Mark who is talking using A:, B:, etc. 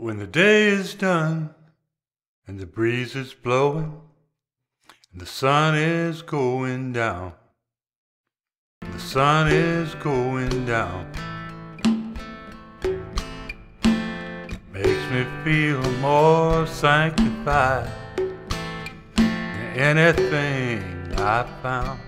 A: When the day is done and the breeze is blowing and the sun is going down, the sun is going down. Makes me feel more sanctified than anything I found.